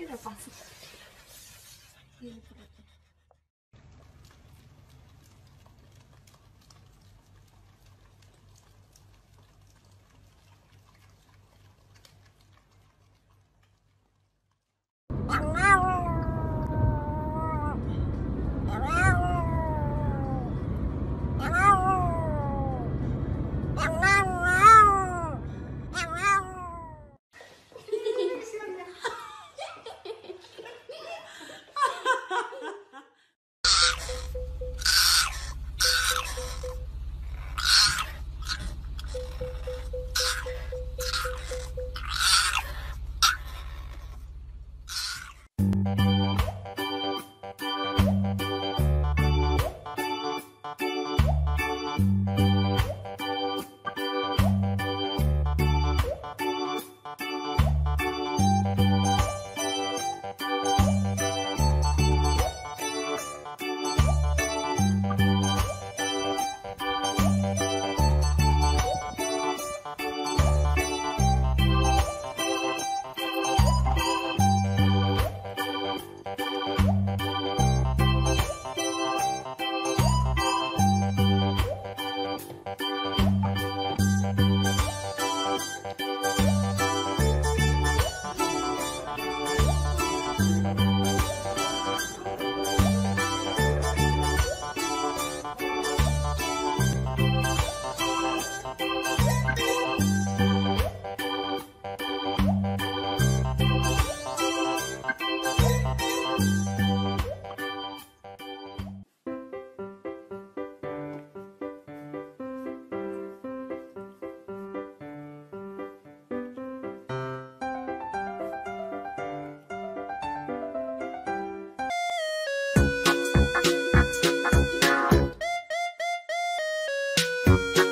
这个发 Música you.